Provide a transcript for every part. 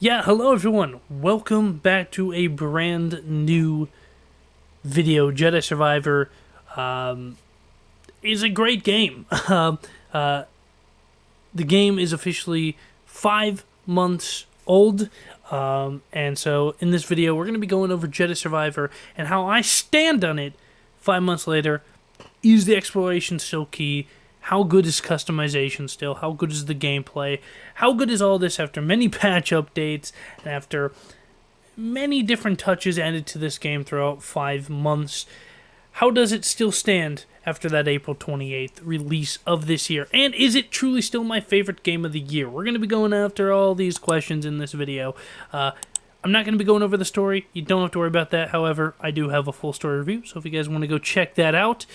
Yeah, hello everyone. Welcome back to a brand new video. Jedi Survivor um, is a great game. Um, uh, the game is officially five months old. Um, and so in this video, we're going to be going over Jedi Survivor and how I stand on it five months later. Is the exploration still key? How good is customization still? How good is the gameplay? How good is all this after many patch updates and after many different touches added to this game throughout five months? How does it still stand after that April 28th release of this year? And is it truly still my favorite game of the year? We're going to be going after all these questions in this video. Uh, I'm not going to be going over the story. You don't have to worry about that. However, I do have a full story review, so if you guys want to go check that out,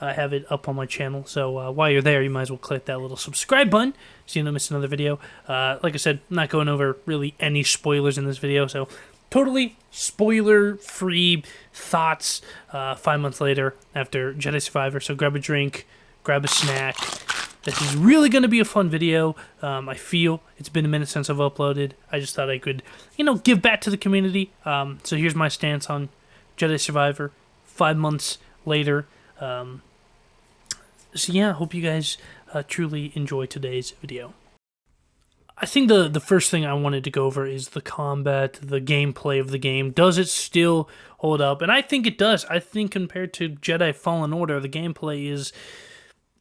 I have it up on my channel. So uh, while you're there, you might as well click that little subscribe button so you don't miss another video. Uh, like I said, I'm not going over really any spoilers in this video, so totally spoiler-free thoughts uh, five months later after Jedi Survivor. So grab a drink, grab a snack. This is really going to be a fun video. Um, I feel it's been a minute since I've uploaded. I just thought I could, you know, give back to the community. Um, so here's my stance on Jedi Survivor five months later. Um, so yeah, hope you guys uh, truly enjoy today's video. I think the the first thing I wanted to go over is the combat, the gameplay of the game. Does it still hold up? And I think it does. I think compared to Jedi Fallen Order, the gameplay is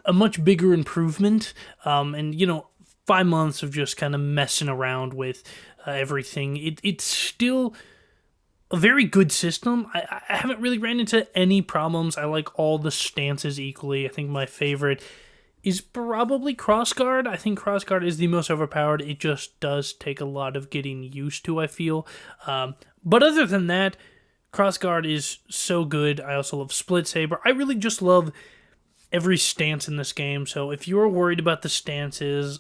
a much bigger improvement. Um, and you know, five months of just kind of messing around with uh, everything, it it's still a very good system. I, I haven't really ran into any problems. I like all the stances equally. I think my favorite is probably Crossguard. I think Crossguard is the most overpowered. It just does take a lot of getting used to, I feel. Um, but other than that, Crossguard is so good. I also love Split Saber. I really just love every stance in this game. So if you're worried about the stances,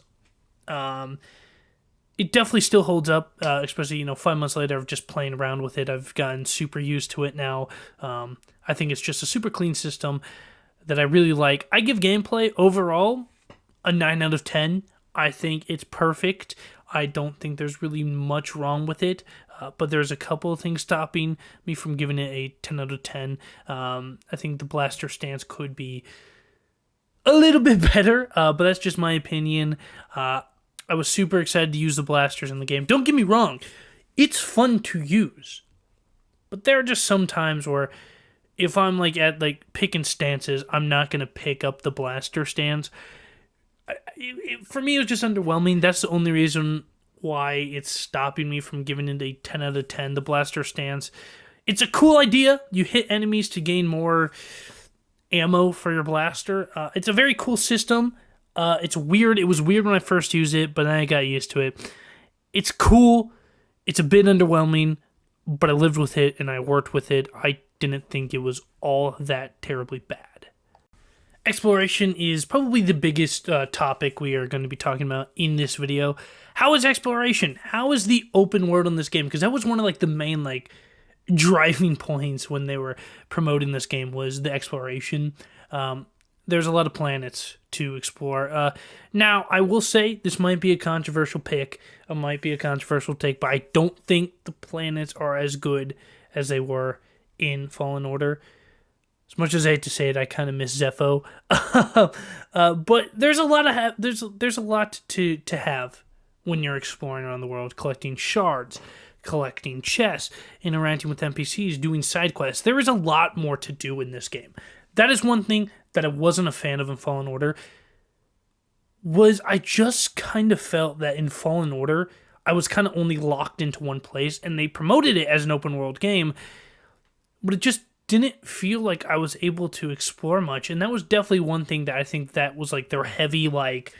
um, it definitely still holds up, uh, especially you know five months later of just playing around with it. I've gotten super used to it now. Um, I think it's just a super clean system that I really like. I give gameplay overall a nine out of ten. I think it's perfect. I don't think there's really much wrong with it, uh, but there's a couple of things stopping me from giving it a 10 out of 10. Um, I think the blaster stance could be a little bit better, uh, but that's just my opinion. Uh, I was super excited to use the blasters in the game. Don't get me wrong, it's fun to use. But there are just some times where if I'm like at like picking stances, I'm not going to pick up the blaster it, for me, it was just underwhelming. That's the only reason why it's stopping me from giving it a 10 out of 10. The blaster stance. It's a cool idea. You hit enemies to gain more ammo for your blaster. Uh, it's a very cool system. Uh, it's weird. It was weird when I first used it, but then I got used to it. It's cool. It's a bit underwhelming, but I lived with it and I worked with it. I didn't think it was all that terribly bad. Exploration is probably the biggest uh, topic we are going to be talking about in this video. How is exploration? How is the open world in this game? Because that was one of like the main like driving points when they were promoting this game was the exploration. Um, there's a lot of planets to explore. Uh, now, I will say this might be a controversial pick, it might be a controversial take, but I don't think the planets are as good as they were in Fallen Order. As much as I hate to say it, I kind of miss Zeffo. uh, but there's a lot of ha- there's there's a lot to to have when you're exploring around the world, collecting shards, collecting chests, interacting with NPCs, doing side quests. There is a lot more to do in this game. That is one thing that I wasn't a fan of in Fallen Order. Was I just kind of felt that in Fallen Order, I was kind of only locked into one place, and they promoted it as an open world game, but it just didn't feel like I was able to explore much. And that was definitely one thing that I think that was like their heavy like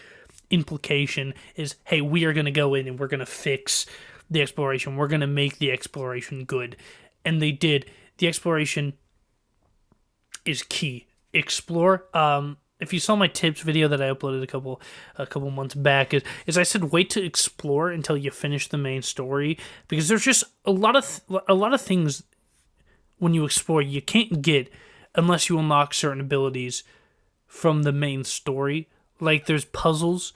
implication is hey, we are gonna go in and we're gonna fix the exploration. We're gonna make the exploration good. And they did. The exploration is key. Explore. Um, if you saw my tips video that I uploaded a couple a couple months back, is, is I said wait to explore until you finish the main story because there's just a lot of th- a lot of things when you explore you can't get unless you unlock certain abilities from the main story. Like there's puzzles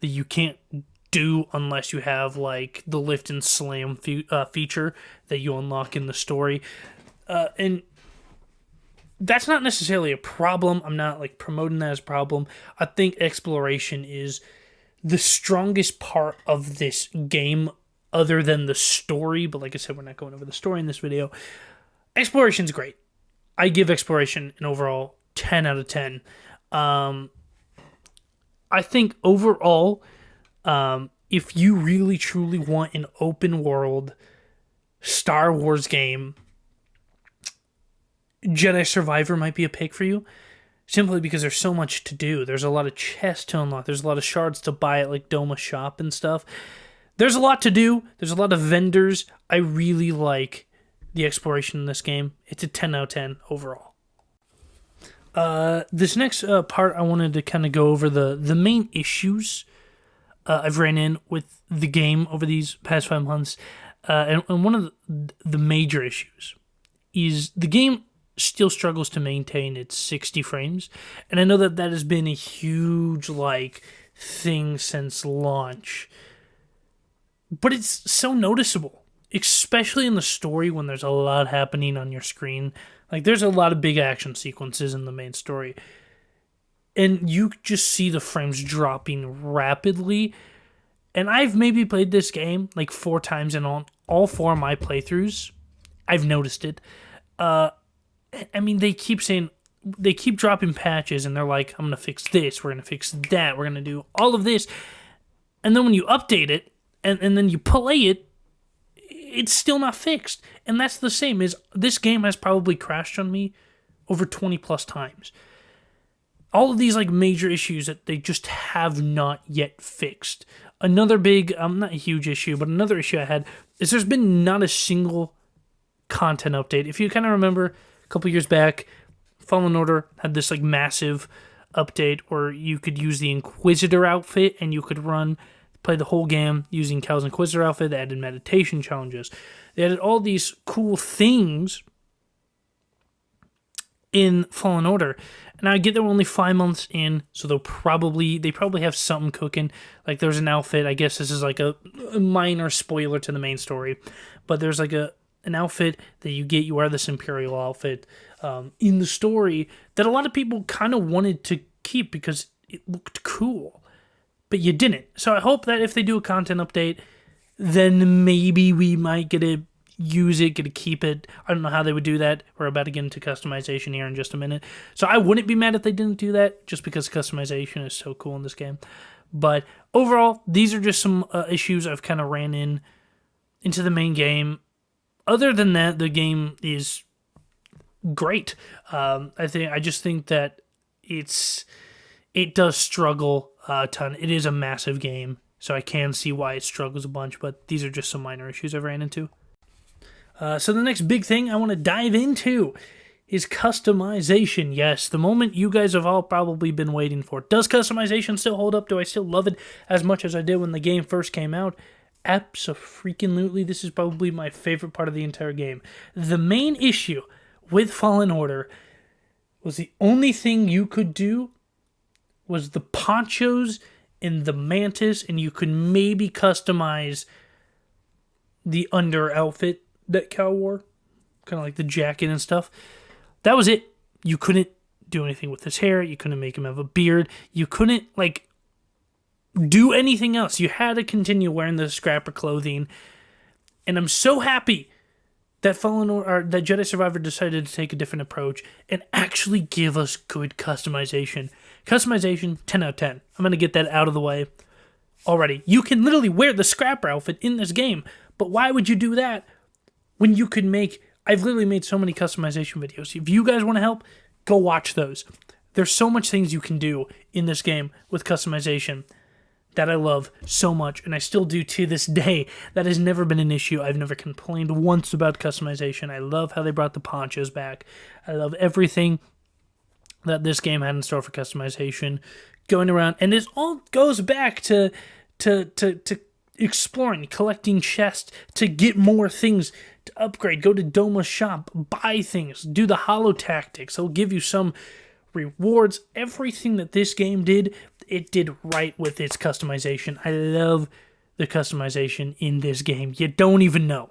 that you can't do unless you have like the lift and slam fe- uh, feature that you unlock in the story. Uh, and that's not necessarily a problem. I'm not like promoting that as a problem. I think exploration is the strongest part of this game other than the story, but like I said we're not going over the story in this video. Exploration's great. I give exploration an overall 10 out of 10. Um, I think overall um, if you really truly want an open world Star Wars game Jedi Survivor might be a pick for you simply because there's so much to do. There's a lot of chests to unlock. There's a lot of shards to buy at like Doma Shop and stuff. There's a lot to do. There's a lot of vendors. I really like the exploration in this game. It's a 10 out of 10 overall. Uh, this next uh, part, I wanted to kind of go over the the main issues uh, I've ran in with the game over these past five months, uh, and, and one of the, the major issues is the game still struggles to maintain its 60 frames. And I know that that has been a huge like thing since launch. But it's so noticeable, especially in the story when there's a lot happening on your screen. Like there's a lot of big action sequences in the main story. And you just see the frames dropping rapidly. And I've maybe played this game like four times and on all four of my playthroughs, I've noticed it. Uh I mean, they keep saying they keep dropping patches, and they're like, "I'm gonna fix this. We're gonna fix that. We're gonna do all of this," and then when you update it and and then you play it, it's still not fixed. And that's the same. Is this game has probably crashed on me over 20 plus times. All of these like major issues that they just have not yet fixed. Another big, um, not a huge issue, but another issue I had is there's been not a single content update. If you kind of remember couple years back, Fallen Order had this like massive update where you could use the Inquisitor outfit and you could run play the whole game using Cal's Inquisitor outfit. They added meditation challenges. They added all these cool things in Fallen Order. And I get they're only five months in, so they'll probably they probably have something cooking. Like there's an outfit. I guess this is like a, a minor spoiler to the main story, but there's like a an outfit that you get. You wear this Imperial outfit um, in the story that a lot of people kind of wanted to keep because it looked cool, but you didn't. So I hope that if they do a content update, then maybe we might get to use it, get to keep it. I don't know how they would do that. We're about to get into customization here in just a minute. So I wouldn't be mad if they didn't do that just because customization is so cool in this game. But overall, these are just some uh, issues I've kind of ran in into the main game other than that, the game is great. Um, I think I just think that it's it does struggle a ton. It is a massive game, so I can see why it struggles a bunch. But these are just some minor issues I've ran into. Uh, so the next big thing I want to dive into is customization. Yes, the moment you guys have all probably been waiting for. Does customization still hold up? Do I still love it as much as I did when the game first came out? Absolutely, this is probably my favorite part of the entire game. The main issue with Fallen Order was the only thing you could do was the ponchos and the mantis, and you could maybe customize the under outfit that Cal wore, kind of like the jacket and stuff. That was it. You couldn't do anything with his hair. You couldn't make him have a beard. You couldn't like do anything else. You had to continue wearing the scrapper clothing. And I'm so happy that Fallen or, or that Jedi Survivor decided to take a different approach and actually give us good customization. Customization 10 out of 10. I'm going to get that out of the way already. You can literally wear the scrapper outfit in this game, but why would you do that when you could make I've literally made so many customization videos. If you guys want to help, go watch those. There's so much things you can do in this game with customization that I love so much, and I still do to this day. That has never been an issue. I've never complained once about customization. I love how they brought the ponchos back. I love everything that this game had in store for customization. Going around, and it all goes back to to to to exploring, collecting chests to get more things to upgrade. Go to Doma's shop, buy things, do the holo tactics. He'll give you some rewards. Everything that this game did it did right with its customization. I love the customization in this game. You don't even know.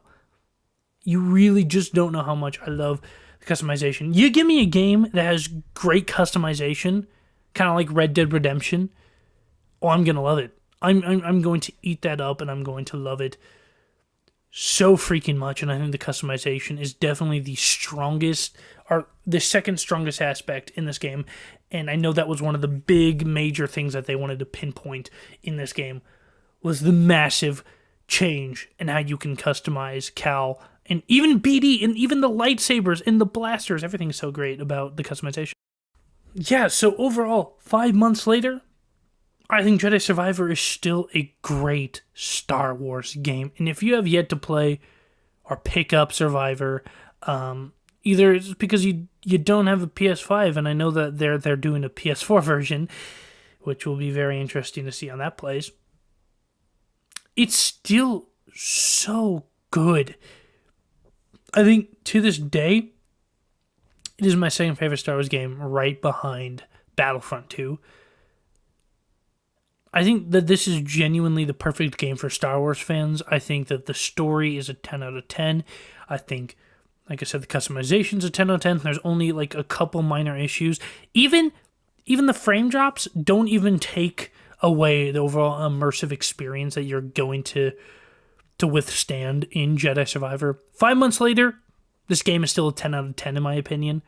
You really just don't know how much I love the customization. You give me a game that has great customization, kind of like Red Dead Redemption. Oh, I'm gonna love it. I'm, I'm I'm going to eat that up, and I'm going to love it so freaking much. And I think the customization is definitely the strongest, or the second strongest aspect in this game. And I know that was one of the big major things that they wanted to pinpoint in this game was the massive change in how you can customize Cal and even BD and even the lightsabers and the blasters. Everything's so great about the customization. Yeah, so overall, five months later, I think Jedi Survivor is still a great Star Wars game. And if you have yet to play or pick up Survivor, um, either it's because you you don't have a PS5, and I know that they're they're doing a PS4 version, which will be very interesting to see how that plays. It's still so good. I think to this day, it is my second favorite Star Wars game, right behind Battlefront 2. I think that this is genuinely the perfect game for Star Wars fans. I think that the story is a 10 out of 10. I think, like I said, the customization's a 10 out of 10. There's only like a couple minor issues. Even even the frame drops don't even take away the overall immersive experience that you're going to to withstand in Jedi Survivor. Five months later, this game is still a 10 out of 10 in my opinion.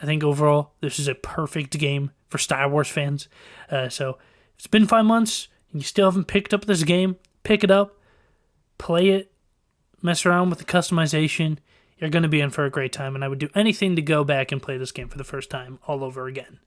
I think overall, this is a perfect game for Star Wars fans. Uh, so, it's been five months and you still haven't picked up this game, pick it up, play it, mess around with the customization. You're going to be in for a great time, and I would do anything to go back and play this game for the first time all over again.